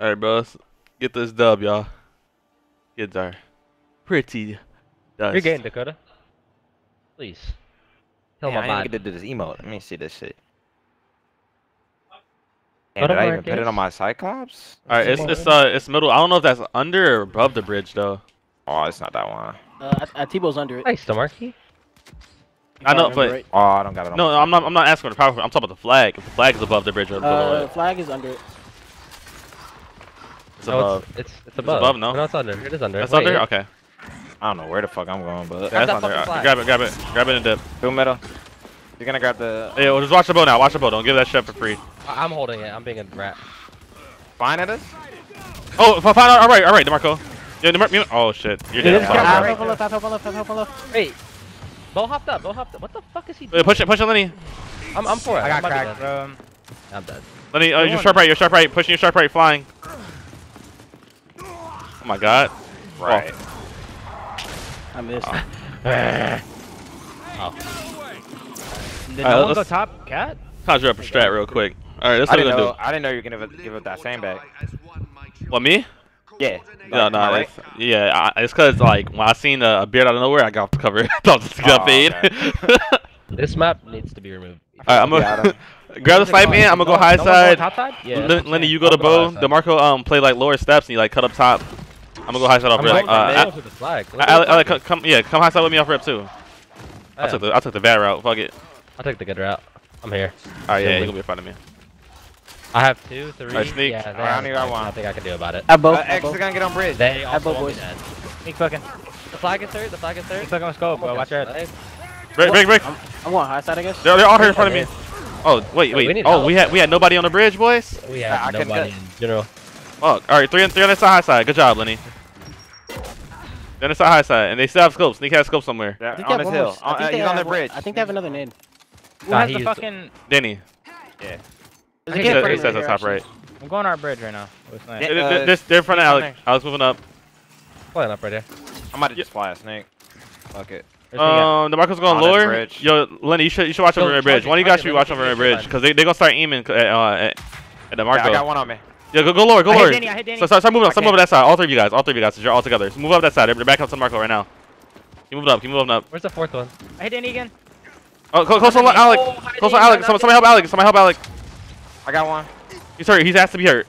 All right, bro. Let's get this dub, y'all. Kids are pretty dust. You're getting Dakota. Please. Kill Yeah, my I bot. didn't to do this emote. Let me see this shit. Go Damn, to did I even put it on my Cyclops? All right, it's it's uh it's middle. I don't know if that's under or above the bridge though. Oh, it's not that one. Uh, uh, Tebow's under it. Nice, Demarcus. if I know, but- right. Oh, I don't got it on No, my I'm not. I'm not asking for the power. I'm talking about the flag. If the flag is above the bridge or below Uh, it, flag is under it. It's No, above. it's, it's, it's above. above, no? No, it's under. It is under. It's Wait, under. Okay, I don't know where the fuck I'm going, but yeah, Grab that's under. fucking flag. Grab it, grab it, grab it and dip. two middle. You're gonna grab the Yeah, well, just watch the bow now. Watch the bow. Don't give that shit for free. I- I'm holding it. I'm being a rat. fine at us. Oh, fi- fine. All right, all right, Demarco. Yeah, Demarco. Oh shit, you're Yeah, dead. this Sorry, guy- bro. Help left, help left, help left. Wait. Bo hopped up. Bo hopped up. What the fuck is he Wait, doing? push it, push it, Lenny. I'm, I'm for it. I got might be cracked, bro. I'm dead. Lenny, uh, Go your on. sharp right, your sharp right, pushing your sharp right, flying. Oh my god. Right. I missed. Did Alright, no one let's- go top cat? Conjure up a strat real quick. All right, that's I what we're gonna know. I didn't know you were gonna give, give up that same back. What me? Yeah. No, no, right? it's, yeah, I, it's cause like when I seen a, a beard out of nowhere, I got covered. I thought just got Oh, paid. okay. This map needs to be removed. All right, I'm gonna grab the snipe in. I'm gonna go high no one going side. Top side? Yeah. Len- that's what I'm Lenny, you go to bow. Demarco um play like lower steps and you like cut up top. I'm gonna go high side off I'm rip. going Uh, to the flag. I- Alec, Alec, come, come, yeah, come high side with me off rip too. I Yeah. took the I took the bad route. Fuck it. I'll take the good route. I'm here. All right, yeah, Yeah, you gonna be in front of me. I have two, three. Alright, sneak. Yeah, they Alright, I have only got nothing one. Nothing I can do about it. I both. Uh, I X is gonna get on bridge. They also both want me boys. dead. Sneak fucking. The flag is third. The flag is third. Sneak fucking scope, bro. Watch out. Break, break, break. I'm, I'm going high side, I guess. They're, they're all here in front of me. Oh wait, Wait, we wait. need Oh, help. we had we had nobody on the bridge, boys. We Yeah, I nobody in general. Fuck. All right, three on three on that side high side. Good job, Lenny. Then it's high side, and they still have scopes. Sneak has scopes somewhere. I Yeah, think on have this one more. hill. I On- think uh, they He's on the have bridge. I think they have another nade. Who Nah, has the fucking? Denny. Yeah. There's a He He kid in says, front he of me says here, that's top right. I'm going on our bridge right now. What's. Yeah. They're, uh, they're, they're- they're in front of Alex. Alex moving up. Flying up right there. I'm about to just fly a snake. Fuck it. Where's he at? Um, the Marco's going On lower. bridge. Yo, Lenny, you should you should watch Yo, over the bridge. charge One of you guys charge should it, watch over the your bridge because they they gonna start aiming at, uh, at, at the Yeah, Marco. I got one on me. Yeah, go go lower, go I hit lower. Danny, I hit Danny. So start, start moving up, start Okay. moving that side. All three of you guys, all three of you guys, 'cause you're all together. So move up that side. They're back up to Marco right now. Keep moving up, keep moving up. Where's the fourth one? I hit Danny again. Oh, close, oh, close on Alex. Oh, hi, Close on Danny, Alex. I Some- Somebody help Alex. Somebody help Alex. I got one. He's hurt. He has to be hurt.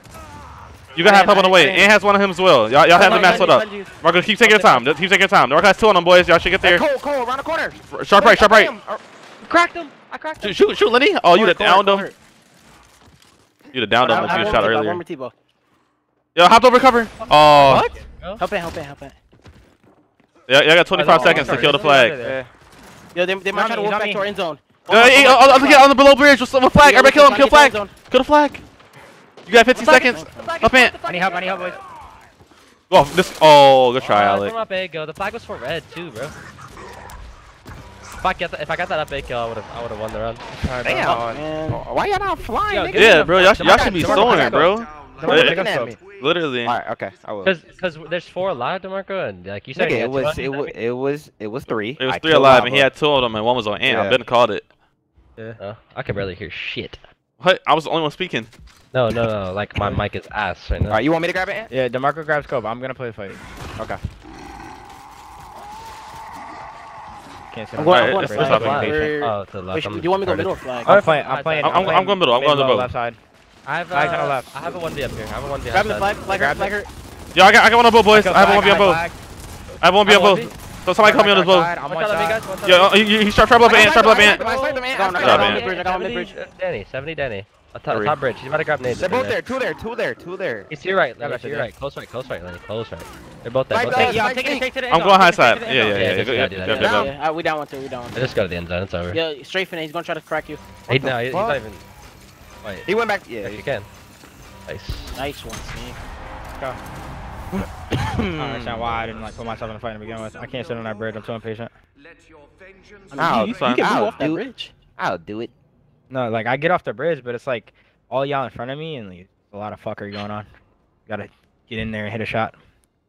You gotta have help on the way. And has one of him as well. Y'all, y'all have the match split up. Marco, keep taking your time. Keep taking your time. Marco has two on them, boys. Y'all should get there. Cole, Cole, around the corner. Sharp right, sharp right. Cracked him. I cracked him. Shoot, shoot, shoot, Lenny. Oh, you Corner, the downed corner, him. You the downed him I- once I you have shot one Tebow, earlier. One more Tebow. Yo, hopped over cover. Oh. What? Help it, help it, help it. Yeah, y'all got 25 Oh, seconds to kill the flag. Yeah. Yo, they, they might try to He's walk back to our end zone. Yeah, hey, look at on the below bridge with the flag. Everybody kill him. Kill flag. Kill the flag. You got 15 seconds. Up in. I need help, I need help, boys. Oh, this. Oh, good try, Oh, Alec. From up go. The flag was for red too, bro. If I get the, if I got that up A kill, I would have I would have won the run. Damn. Oh, man. Why y'all not flying? Yo, nigga? Yeah, bro. Y'all, Come y'all should be come on, soaring, bro. on. Come on, Yeah. looking at me. Literally. All right, okay, I will. Cause, cause there's four alive, Demarco, and like you said, Nigga, he it was, it you, was, it was, it was three. It was I three alive, and he had two of them, and one was on ant. I Yeah. been called it. that. Oh, I can barely hear shit. What? I was the only one speaking. No, no, no. Like my mic is ass right now. All right, you want me to grab it? Ant? Yeah, DeMarco grabs scope. I'm gonna play the fight. Okay. Can't see I'm going, Alright, I'm going it's- to it's flag. up in Oh, to the left. wait, I'm do you want me to go middle or flag? I'm playing. I'm playing. I'm- I'm- I'm going middle, I'm going to low, both. Left side. I have, Flag uh, kinda left. I have a one V up here. I have a one V. Grab the flag, flag hurt, flag hurt. Yo, I got, I got one on both, boys. I have one flag, on both. flag. I have one on I have both. So somebody call me on this boat. Side, I'm One one shot at me, side. guys. One shot Yo, at me. you, you start trouble up ant, start trouble up ant. I got him, I got him Job, on man. the bridge, I on the bridge. uh, Danny, 70 Danny. Uh, top, top bridge. He's about to grab nades. They're both there. Two there. Two there. Two there. He's to your right. Yeah, Lenny, that's to your right. Close right. Close right, Lenny. Close right. They're both there. Right Both there. there. Hey, I'm taking it straight to the end I'm going high side. straight Yeah, yeah, yeah. Yeah, yeah, gotta do that, yeah, yeah. yeah, Yeah, yeah. yeah, uh, we down one too, we down one I two. just go to the end zone. It's over. Yeah, strafe in it, he's gonna try to crack you. He, no, he's not even. Wait. He went back. Yeah. Yes, you can. Nice. Nice one, Snake. I don't understand why I didn't like put myself in the fight to begin with. I can't sit on that bridge. I'm too impatient. I mean, Ow, you, you, fine. you can move Ow, off that dude. bridge. I'll do it. No, like I get off the bridge, but it's like all y'all in front of me and like, a lot of fuckery going on. Gotta get in there and hit a shot.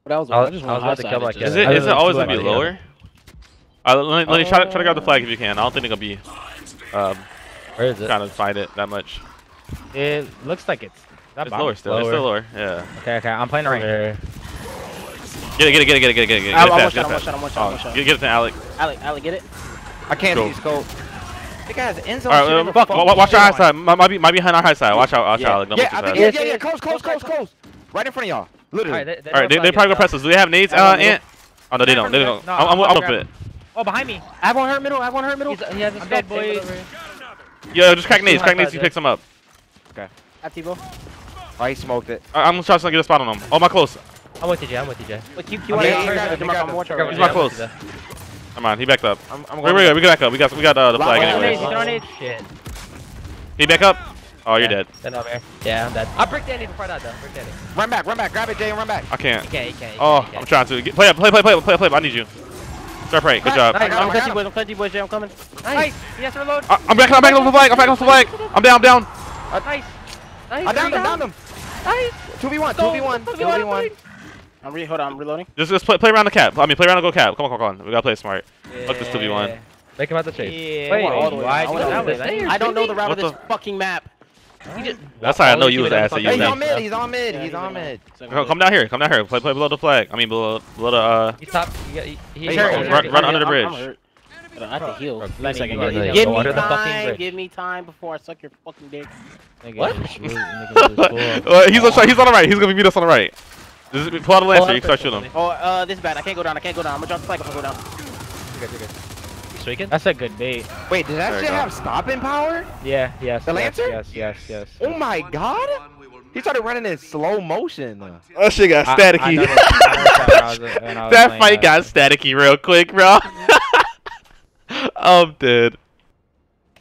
But I was, I was, I was about to come like Is it, is it always gonna be lower? Uh, let me, let me uh, try, to, try to grab the flag if you can. I don't think it'll be um, Where is it? trying to fight it that much. It looks like it's, it's lower still. Lower. It's still lower. Yeah. Okay, okay. I'm playing right here. Get it, get it, get it, get it, get it, get it. Get it fast, oh, Get, it to Alec. Alec, Alec, get it. I can't Go. see scope. The guy has end zone fuck, watch our high side. Might be, might be behind our high side. Watch out, watch yeah. out. Alec. Yeah, I think, yeah, yeah, yeah. Close, close, close, close. Right in front of y'all. Literally. All right, they, they, All right, they, probably go presses. Do they have nades? Uh, Ant. Oh no, they don't. They don't. No, I'm, I'm, I'm up it. Oh, behind me. I have one hurt middle. I have one hurt middle. He's, he has his dead boy. Yo, just crack nades. Crack nades. You pick some up. Okay. At Tebow. Oh, he smoked it. Right, I'm gonna try to get a spot on him. Oh, my close. I'm with you. TJ. I'm with you, TJ. Look, you, you want to? He's my close. Come on, he backed up. I'm, I'm going. Wait, wait, wait, we got back up. We got, we got uh, the flag. Anyway. He back up. Oh, you're yeah. dead. Stand over here. Yeah, I'm dead. I'll break Danny before that though. Break Danny. Run back, run back. Grab it, Jay, run back. I can't. You can't, you oh, can't. Oh, can, I'm trying to. Get, play up, play, play, play, play, play. I need you. Start praying. Good job. Nice. I'm clutching, boys. I'm clutching, boys. Jay, I'm coming. Nice. Yes, He reload. I'm back. I'm back on the flag. I'm back on the flag. I'm down, I'm down. Nice. Nice. I downed him, downed him. Nice. 2v1, 2v1, 2v1. I'm re hold on, I'm reloading. Just, just play, play around the cap. I mean, play around the go cap. Come on, come on. We gotta play smart. Yeah. Fuck this 2v1. Make him out the chase. Yeah. Wait, wait, wait, wait, wait, wait, wait, wait, wait, wait, wait, wait, wait, wait, that's how I know you was ass at you. He's on mid. He's on mid. He's, on mid. Come down here. Come down here. Play, play below the flag. I mean, below, below the. Uh... He's top. He, he, he hurt, run, run under the bridge. I have to heal. Bro, second, bro, give, give me time. Give me time before I suck your fucking dick. What? he's on. He's on the right. He's gonna meet us on the right. This pull out a lancer. You can start shooting him. Oh, uh, this is bad. I can't go down. I can't go down. I'm gonna drop the flag if I go down. You're good. You're good. That's a good bait. Wait, does that shit have stopping power? Yeah, yes. The Lancer? Yes, yes, yes. Oh my god! He started running in slow motion. That shit got staticky. that, that fight got staticky real quick, bro. I'm dead.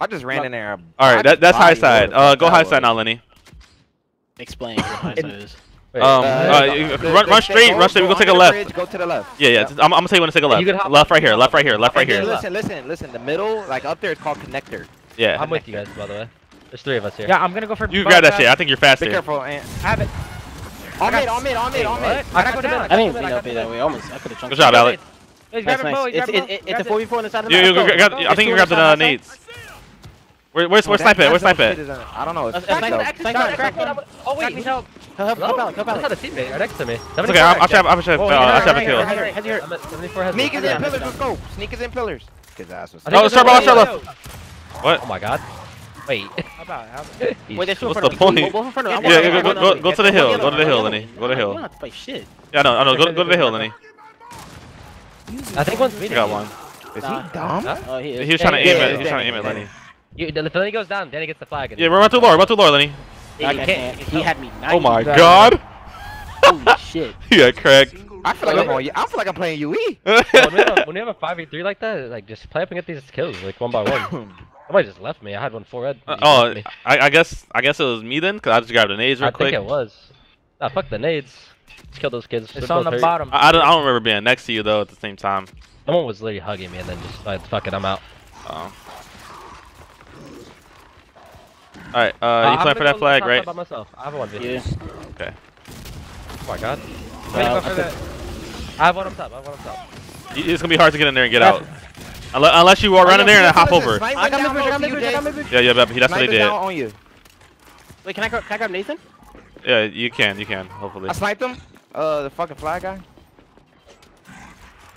I just ran in there. All right, that, that's high side. Uh, go high side now, Lenny. Explain what high side is. Wait, um, uh, run, run straight, run straight. We're gonna take a left. Bridge, go to the left. Yeah, yeah. yeah. I'm, I'm gonna tell you when to take a left. Left right here. Left right here. Left right here. Listen, listen, listen. The middle, like up there, is called connector. Yeah. I'm with you guys, by the way. There's three of us here. Yeah, I'm gonna go for. You grab that shit. I think you're faster. Be careful, Ant. Have it. On mid, on mid, on mid, on mid. I gotta go down. I didn't mean be that way. Almost. I could have chunked. Good job, Alex. It's a 4v4 on the side of the. I think you grabbed the nades. We're, we're, oh, snipe it, we're snipe it. I don't know. It's crack, crack, crack, crack, crack. Oh, wait, he's help. Help, help, help, help. I had a teammate right next to me. It's okay, I'll try, I'll try, I'll try a kill. Sneak is in pillars, let's go. Sneak is in pillars. His ass was. Oh, start left, start left. What? Oh my god. Wait. How about, how about? Wait, there's What's the point? Go, go, in front of yeah, yeah, go, go, go, go to the hill. Go to the hill, Lenny. Go to the hill. You don't have to fight shit. Yeah, no, I know. Go, go to the hill, Lenny. I think one's beating. I got one. Is he dumb? Oh, he is. He was trying to aim it. He was trying to aim it, Lenny. You, the Lenny goes down, then he gets the flag. Yeah, we're about to lower, about to lower, Lenny. Yeah, he, can't. he had me. Oh my god. Holy shit. Yeah, Craig. I feel like I'm on, I feel like I'm playing UE. when, we have a, when we have a five v three like that, like just play up and get these kills like one by one. Somebody just left me. I had one four red. Uh, oh, I, I, guess I guess it was me then, cause I just grabbed the nades real I quick. I think it was. Nah, fuck the nades. Let's kill those kids. It's They're on the hurt. bottom. I, I, don't. I don't remember being next to you though. At the same time, someone was literally hugging me, and then just like, fuck it, I'm out. Oh. Alright, uh, uh, you playing for that flag, right? By myself. I have one video. Yeah. Okay. Oh my god. Uh, I. I have one up top, I have one up top. It's gonna be hard to get in there and get out. Unless, you are running there and hop over. I got mid bridge, I got mid bridge, I got mid bridge. Yeah, yeah, that's what they did. Wait, can I, can I grab Nathan? Yeah, you can, you can, hopefully. I sniped him? Uh, the fucking fly guy?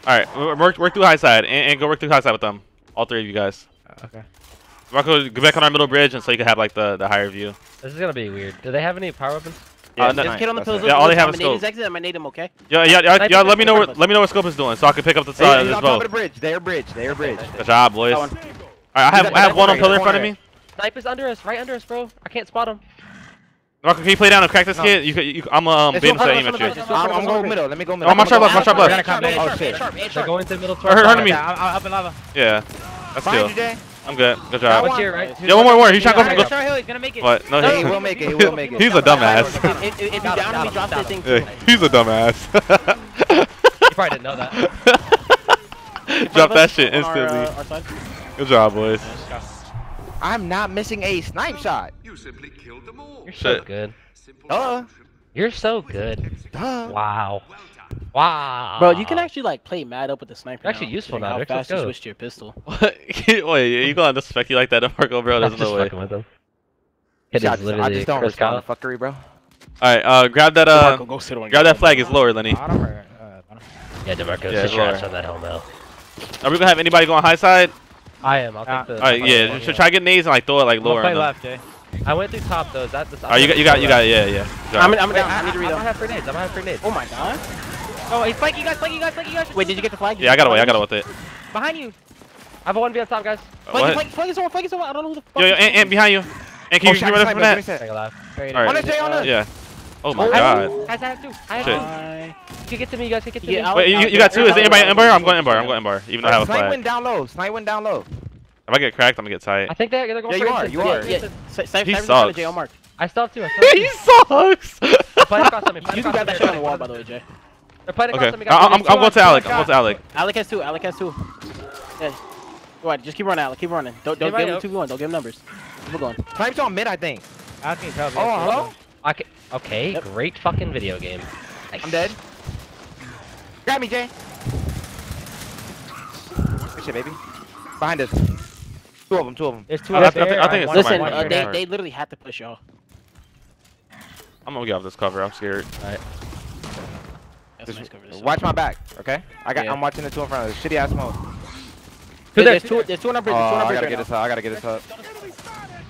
Alright, work, work through high side, and, and go work through high side with them. All three of you guys. Okay. Marco, go back on our middle bridge, and so you can have like the the higher view. This is gonna be weird. Do they have any power weapons? Uh, yeah, uh, no, nice. kid on the pills. Yeah, all they have is scope. Exit, I'm gonna need him, okay? Yeah, yeah, yeah. yeah let me know. Where, let me know what scope is doing, so I can pick up the side. Hey, he's on top of the bridge. They're bridge. They're bridge. Good job, boys. All right, I have I have one on pillar in front of me. Snipe is under us, right under us, bro. I can't spot him. Rocco, can you play down and crack this no. kid? You, you, I'm um, being so aim at you. I'm, I'm going middle. Let me go middle. Oh, my sharp left, my sharp left. Oh, shit. They're going to middle. Hurt, hurt me. I'm up in lava. Yeah. That's cool. I'm good. Good job. Here, right? Yeah, one more, one more. trying to go from go. He's gonna make it. What? No, he, he will make it. He will make it. He's a dumbass. If, if, if you down him, drop that thing. He's a dumbass. you probably didn't know that. Drop that shit instantly. Good job, boys. I'm not missing a snipe shot. You simply killed them all. You're so good. Duh. You're so good. Duh. Wow. Wow. Bro, you can actually like play mad up with the sniper. Actually useful now. How fast you switch to your pistol. What? Wait, you gonna spec you like that in Marco, bro? There's no way. With them. It I, just, don't respond to fuckery, bro. Alright, uh, grab that, uh, DeMarco, go sit grab that flag. It's lower, Lenny. Uh, yeah, DeMarco, yeah, sit your ass on that helmet. Are we gonna have anybody go on high side? I am. I'll uh, take the. Alright, yeah. Just yeah. try to get nades and like throw it like I'm lower. Play left, Jay. I went through top though. Is that the? Oh, you got, you got, you got. Yeah, yeah. I'm, I'm down. I need to read. I'm gonna have grenades. I'm gonna have grenades. Oh my god. Oh, he's flanking you guys, flanking you guys, flanking you guys. Wait, did you get the flag? Did Yeah, I got get away. I got away with it. Behind you. I have a one B on top, guys. Uh, flag, What? flag, flag is someone, flag is someone. I don't know who the fuck. Yo, yo, and, and behind you. And can Oh, you, can you shot, run sniper, from that? set. Take a left. Straight All in. right. On the J, on the- Yeah. Oh my Oh, god. Guys, I have two. I have Shit. two. Bye. You get to me. You guys can get to Yeah, me. I'll- Wait, you, you got two? Is anybody Ember? I'm going Ember. I'm going Ember. Even though I have a flag. Snipe went down low. Snipe went down low. If I get cracked, I'm gonna get tight. I think they're, they're going Yeah, for you are, instance. you Yeah, are. yeah, Yeah, instance. Snipe, snipe, He snipe is on the sucks. J. I still have two. I still have he sucks. They're playing across on me. playing You can grab that shit on the wall, by the way, Jay. They're playing Okay. on me. I- I'm, I'm going to Alec. I'm going to Alec. Alec has two. Alec has two. Yeah. Go ahead. Just keep running, Alec. Keep running. Don't don't give him two v one. Don't give him numbers. Keep it going. Snipe's on mid, I think. I can tell. Oh, hello? Okay. Okay. Yep. Great fucking video game. Nice. I'm dead. Grab me, Jay. Good shit, baby. Behind us. Two of them, two of them. There's two I- I up think- I think it's one- Listen, uh, they they literally had to push y'all. I'm gonna get off this cover. I'm scared. That's Just nice cover. This Watch my back, okay? I got. Yeah. I'm watching the two in front of us. Shitty ass smoke. There, There's two two. There's two on our Oh, bridge. There's two on our I gotta right get now. this up. I gotta get this up.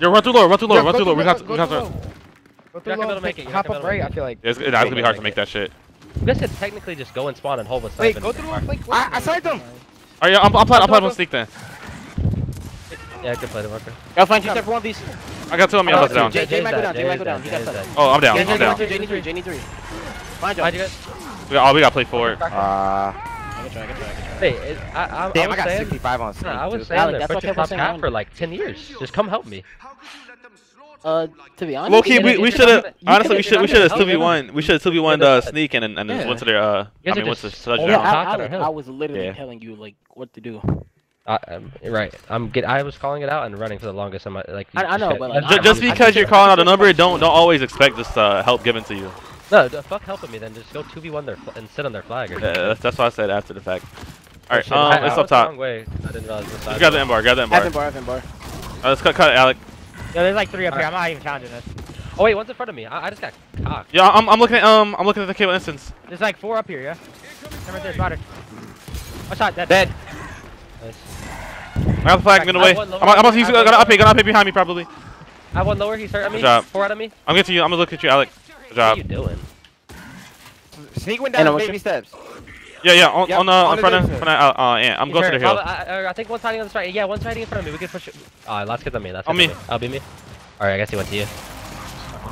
Yo, run through lower. Run through lower. Yo, Run through lower. We got. We got. through to- low. Go You're not gonna make it, Hop up right. I feel like. It's, it's gonna be hard to make that shit. You guys could technically just go and spawn and hold with Wait, go through one. Like, I, I sniped him. All right, I'm, I'm playing. I'm playing go, one sneak then. Yeah, good play, Demarco. Y'all find two step for one of these. I got two on me. Oh, I'm down. Jay- Jay Jay's might go dead, down, Jay might go Jay's down, he dead, got Jay's stuck. dead. Oh, I'm down. Jay, I'm Jay, down. Jay, Jay need three. Jay need three. Find y'all. How'd you guys? We got, oh, we got to play forward. Uh, I can try. I can try. I can try. Hey, it, I, I, I damn, I was got saying, 65 on sneak. Nah, I was too. saying Alec, they're that's what I pushing top saying, half for like 10 years. Just come help me. Uh, to be honest. Low key, can- we, we should have honestly we should we should have gonna two v help one we should have two v one Yeah, uh sneak and and then Yeah. went to their uh I mean are what's the just sludge Yeah, round. out. Al- to Alec. I was literally Yeah. telling you like what to do. I, um, right. I'm get. I was calling it out and running for the longest. I'm like. I- I know, just- but, like, Ju- I- Just I- I because you're calling out a number, don't don't always expect this uh, help given to you. No, d- fuck helping me then. Just go 2v1 their and sit on their flag. Or Yeah, that's, that's what I said after the fact. All right, Shit, I- um, I it's went up top. wrong way. I didn't realize the side Just grab the was- Embar. Grab the M Evan bar. bar, Evan bar. Uh, let's cut, cut it, Alec. Yo, there's like three up here. Alright. I'm not even challenging this. Oh wait, one's in front of me. I, I just got cocked. Yeah, I'm, I'm looking at um I'm looking at the cable instance. There's like four up here, yeah? Come right there, spotted. One shot, dead. Dead. Nice. I got the flag. I'm gonna I wait. want I'm, lower. I'm about to use. I Got want up here. lower. Got up here behind me probably. I have one lower. He's hurt at me. Good job. Four out of me. I'm getting to you. I'm gonna look at you, Alec. Good What are you doing? Sneak went down baby steps. Yeah, yeah. On, Yep, on, uh, on on front of front of uh, uh Ant. I'm He's going to the hill. I, I, I think one's hiding on the side. Yeah, one's hiding in front of me. We can push it. Ah, last kid's on me. That's On me. I'll be me. All right, I guess he went to you.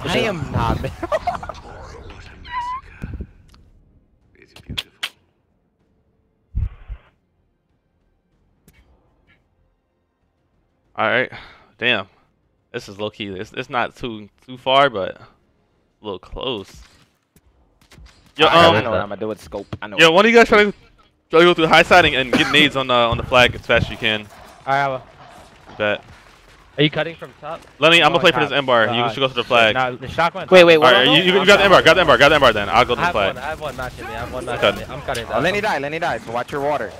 I am not, man. All right. Damn. This is low key. It's, it's not too too far, but a little close. Yo, I, I um, know what I'm gonna do with scope. I know. yo, one of you guys try to try to go through high siding and get nades on the on the flag as fast as you can. Alright, well. Bet. Are you cutting from top? Lenny, I'm gonna play for this top. Embar. You should go to the flag. Nah, the shotgun. Wait, wait, All what? right, you, you, you got the Embar. Grab the Embar. Grab the Embar. Then I'll go to I the have flag. one. I have one matching me. I have one Okay. matching me. I'm cutting Oh, down. Lenny died. Lenny died. So watch your water.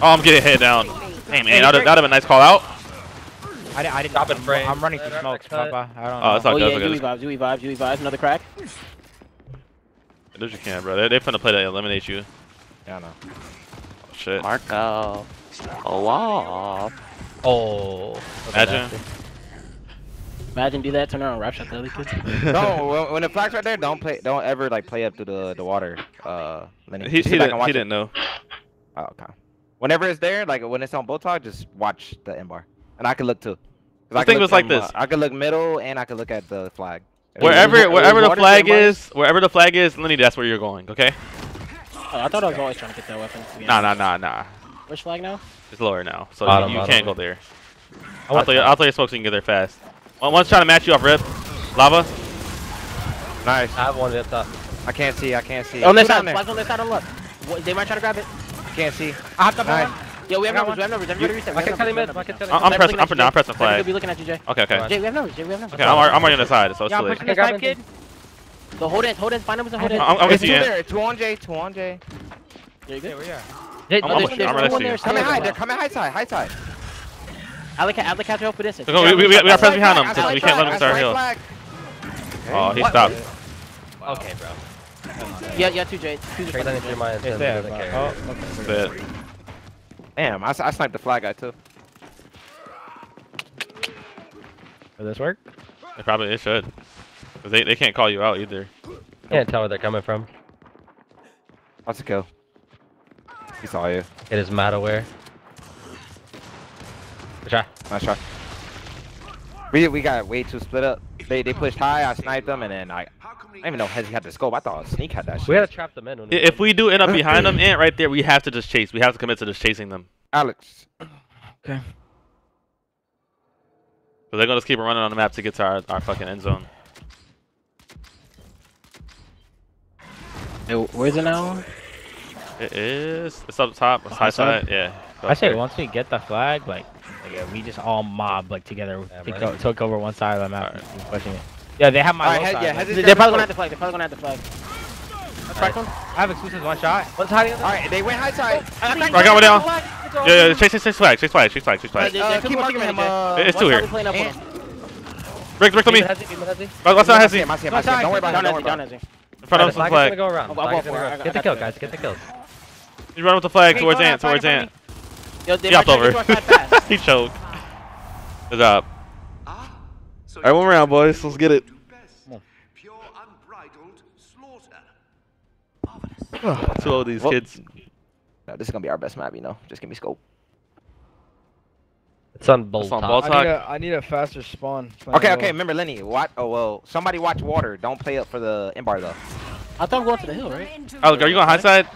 Oh, I'm getting hit down. Hey man, that'd that'd have been a nice call out. I, di- I didn't. Stop and I'm, frame. I'm running through Right smokes. Papa. I don't Oh, know. it's all Oh good. yeah, it's UE vibes, UE vibes, UE vibes. Another crack. Do what you can, bro. They they finna play to eliminate you. Yeah, I know. Oh, shit. Marco. Oh, off. Oh. Imagine. Imagine do that. Turn around, rap shot the other kid. no, when, when the flag's right there, don't play. Don't ever like play up to the the water. Uh, Lenny. He, he didn't he didn't know. Oh, okay. Whenever it's there, like when it's on both sides, just watch the end bar, and I can look too. The I can thing look was like from, uh, this. I could look middle, and I could look at the flag. Wherever Is- wherever the flag same as- is, wherever the flag is, Lenny, that's where you're going. Okay? Oh, I thought I was always trying to get that weapon. to Nah, nah, nah, nah. Which flag now? It's lower now, so Bottom, you, you bottom. can't go there. I I'll tell you, top. I'll throw your smokes so you can get there fast. One, one's trying to match you off rip. Lava. Nice. I have one up top. I can't see. I can't see. On this side. there. Flags on their side on the left. What, they might try to grab it. Can't see. I hopped up on Nice. one. Yo, we have numbers. We have numbers. Everybody reset. My we kid's have cutting mid. we My have kid's I'm pressing. I'm, at you, no, I'm Jay. pressing Everybody flag. be looking at you, Jay. Okay, okay. Jay, we have numbers. Jay, we have numbers. Okay, I'm, I'm already on the side, so it's Yeah, I'm pushing this Grab kid. So hold it, hold it. Find numbers and hold it. I'm, I'm It's with two you, Ant. there. Two on J. Two on J. There Yeah, go. where you at? Hey, I'm- oh, I'm- there's- I'm there's ready one to there, see Coming high. They're coming high side. High side. Alec, Alec has to help with this. Look, we, we, we, we got That's press behind flag, him that's since we can't let him start hill. flag. Oh, he What? stopped. Okay, bro. Yeah, yeah, two J. Two Trade that into my It's Tim there. doesn't but- care. Oh, okay. That's it. Damn, I, I sniped the flag guy too. Will this work? It probably it should. Cause they, they can't call you out either. Can't tell where they're coming from. That's a kill. He saw you. It is mad aware. Good try. Nice try. We we got way too split up. They they pushed high. I sniped them, and then I I didn't even know Hezzy had the scope. I thought Sneak had that shit. We gotta trap them in. If we do end up behind them, Ant, right there, we have to just chase. We have to commit to just chasing them. Alex. Okay. But they're gonna just keep running on the map to get to our, our fucking end zone. Hey, where's it now? It is. It's up top. It's high High side? side. Yeah. go I say for once we get the flag, like, like yeah, we just all mob like together. Yeah, take, right. took over one side of the map and keep pushing it. Yeah, they have my Alright, low side. yeah, like- They're probably gonna have the flag. They're probably gonna have the flag. That's right one. I have exclusives one shot. One's hiding on the All right, they went high side. I got one down. Yeah, yeah. Chase, chase, chase flag. Chase flag. Chase flag. Chase Uh, flag. they- Uh, keep keep marking marking him, him. uh, It's two here. we playing up And- on him. Brick, brick on me. Beam it, Hezzy, beam it, Hezzy. Let's let's not I hesitate. him. I see him. I see him. Don't worry about him. Don't worry about him. In front of The us, the flag is gonna flag. go around. I'll- Flag I'll is gonna go around. Get the kill, guys. Get the kills. He's running with the flag towards Ant. Towards Ant. He hopped might try to over. do our side fast. he choked. Good job. So All right, one you round, boys. Let's get it. do best. on. Pure unbridled slaughter. Two of these Well- kids. No, this is gonna be our best map, you know. Just give me scope. It's on bolt It's on bolt I need a I need a faster spawn. Okay, okay. Remember, Lenny. Watch. Oh well. Somebody watch water. Don't play up for the end bar though. I thought we going to the hill, right? Oh, are you going high side?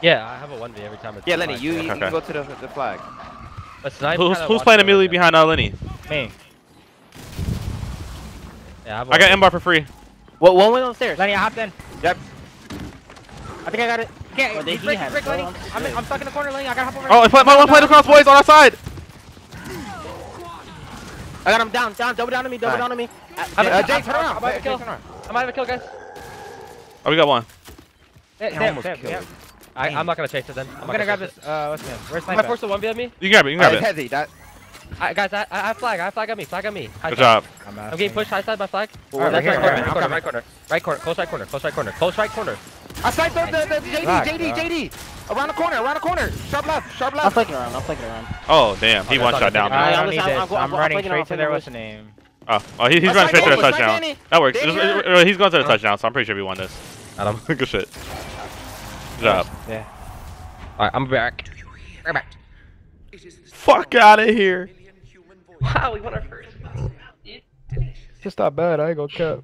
Yeah, I have a 1v every time it's Yeah, Lenny. You, you, you Okay. can go to the the flag. But snipe Who's who's playing over immediately behind uh, Lenny? Me. Yeah, I I got one. Embar for free. What one went upstairs? Lenny, I hopped in. Yep. I think I got it. Can't. Oh, they- he's he break, break, Lenny. I'm, in, I'm stuck in the corner, Lenny. I gotta hop over. Oh, play, one played across, boys, on our side. I got him down, down, double down to me, double Alright. down to me. Uh, I'm Uh, I'm- Jay, I'm- turn around. I'm about to Jay, kill. turn. I'm out of a kill, guys. Oh, we got one. Damn, I damn, almost damn, killed yeah. I, I'm not gonna chase it then. I'm, I'm not gonna grab this. Uh, what's his name? Where's it. Am I Sniper? forced to 1v on me? You can grab it. You can Uh, grab it. Hezzy, that. I, guys, I, I have flag. I have flag on me. Flag on me. High Good side. job. I'm, I'm getting pushed high side by flag. Well, Alright, That's we're right corner, right corner, right corner, right corner, close right corner, close right corner, close right corner. I sniped the, the, the JD, Fuck, JD, bro. JD. Around the corner, around the corner. Sharp left, sharp left. I'm left. flicking around, I'm flicking around. Oh, damn. He oh, Okay, one I shot down you. I Yeah, don't I'm need listening, this. I'm go- I'm I'm I'm running flicking straight to there. What's the name? Oh, oh he, he's Let's running straight to the touchdown. That works. Danny. Just- he's going to the touchdown, so I'm pretty sure we won this. Got him. Good shit. Good job. Yeah. Alright, I'm back. Do you hear? We're back. It is the Fuck out of here. Wow, we won our first. Just not bad. I ain't gonna cap.